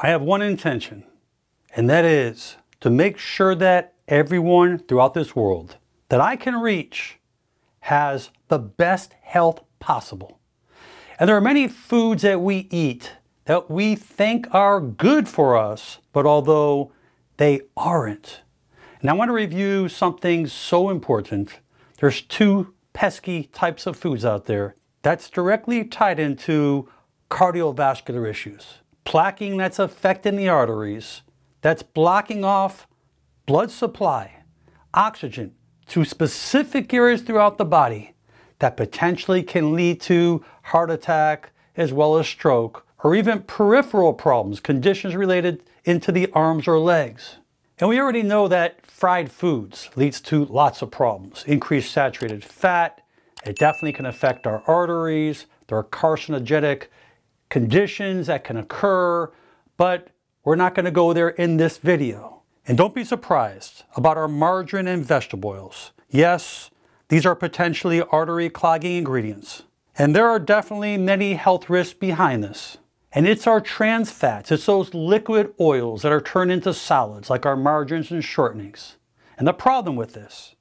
I have one intention, and that is to make sure that everyone throughout this world that I can reach has the best health possible. And there are many foods that we eat that we think are good for us, but although they aren't. And I want to review something so important. There's two pesky types of foods out there that's directly tied into cardiovascular issues. Plaquing that's affecting the arteries, that's blocking off blood supply, oxygen to specific areas throughout the body that potentially can lead to heart attack as well as stroke or even peripheral problems, conditions related into the arms or legs. And we already know that fried foods leads to lots of problems. Increased saturated fat, it definitely can affect our arteries. they're carcinogenic conditions that can occur, but we're not going to go there in this video. And don't be surprised about our margarine and vegetable oils. Yes, these are potentially artery clogging ingredients. And there are definitely many health risks behind this. And it's our trans fats, it's those liquid oils that are turned into solids, like our margarines and shortenings. And the problem with this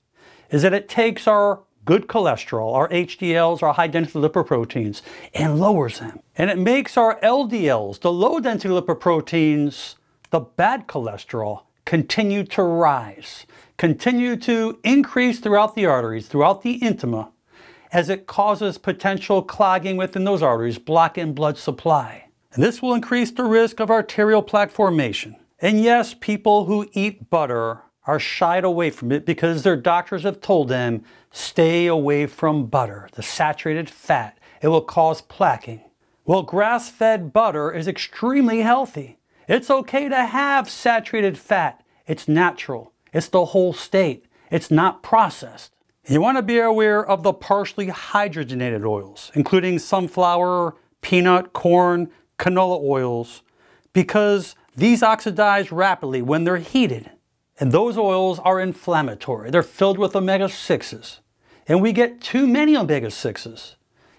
is that it takes our good cholesterol, our HDLs, our high density lipoproteins, and lowers them. And it makes our LDLs, the low density lipoproteins, the bad cholesterol, continue to rise, continue to increase throughout the arteries, throughout the intima, as it causes potential clogging within those arteries, blocking blood supply. And this will increase the risk of arterial plaque formation. And yes, people who eat butter are shied away from it because their doctors have told them stay away from butter, the saturated fat. It will cause plaquing. Well, grass fed butter is extremely healthy. It's okay to have saturated fat. It's natural. It's the whole state. It's not processed. You want to be aware of the partially hydrogenated oils, including sunflower, peanut, corn, canola oils, because these oxidize rapidly when they're heated. And those oils are inflammatory. They're filled with omega 6s. And we get too many omega 6s.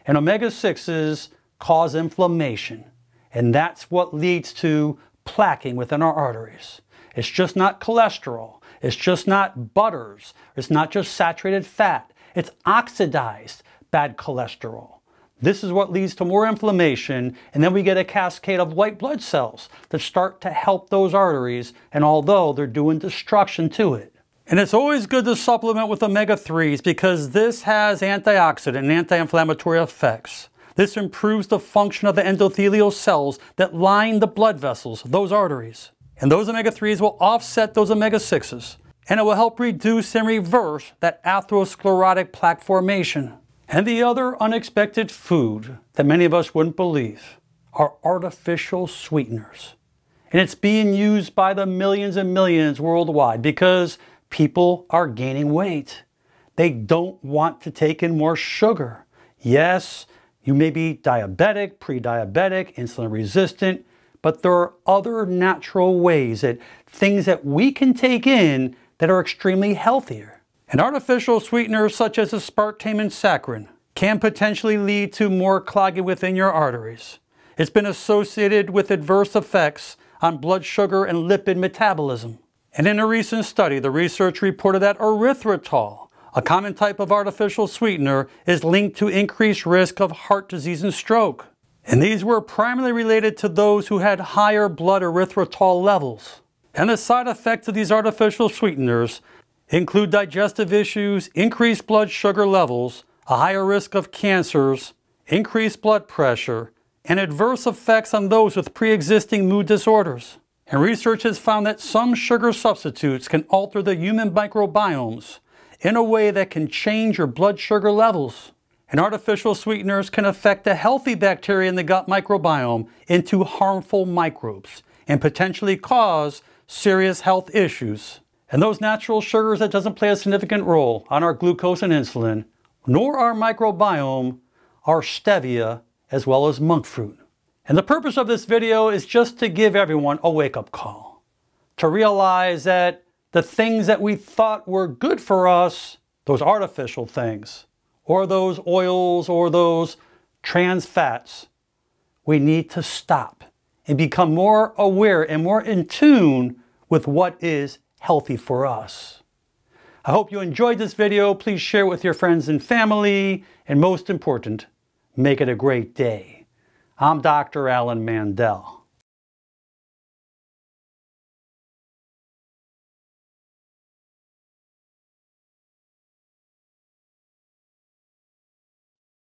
And omega 6s cause inflammation. And that's what leads to plaquing within our arteries. It's just not cholesterol. It's just not butters. It's not just saturated fat. It's oxidized bad cholesterol. This is what leads to more inflammation, and then we get a cascade of white blood cells that start to help those arteries, and although they're doing destruction to it. And it's always good to supplement with omega-3s because this has antioxidant and anti-inflammatory effects. This improves the function of the endothelial cells that line the blood vessels, those arteries. And those omega-3s will offset those omega-6s, and it will help reduce and reverse that atherosclerotic plaque formation. And the other unexpected food that many of us wouldn't believe are artificial sweeteners. And it's being used by the millions and millions worldwide because people are gaining weight. They don't want to take in more sugar. Yes, you may be diabetic, pre-diabetic, insulin resistant, but there are other natural ways that things that we can take in that are extremely healthier. And artificial sweeteners such as aspartame and saccharin can potentially lead to more clogging within your arteries. It's been associated with adverse effects on blood sugar and lipid metabolism. And in a recent study, the research reported that erythritol, a common type of artificial sweetener, is linked to increased risk of heart disease and stroke. And these were primarily related to those who had higher blood erythritol levels. And the side effects of these artificial sweeteners include digestive issues, increased blood sugar levels, a higher risk of cancers, increased blood pressure, and adverse effects on those with pre-existing mood disorders. And research has found that some sugar substitutes can alter the human microbiomes in a way that can change your blood sugar levels. And artificial sweeteners can affect the healthy bacteria in the gut microbiome into harmful microbes and potentially cause serious health issues. And those natural sugars that doesn't play a significant role on our glucose and insulin, nor our microbiome, are stevia as well as monk fruit. And the purpose of this video is just to give everyone a wake-up call. To realize that the things that we thought were good for us, those artificial things, or those oils or those trans fats, we need to stop and become more aware and more in tune with what is healthy for us. I hope you enjoyed this video. Please share it with your friends and family. And most important, make it a great day. I'm Dr. Alan Mandell.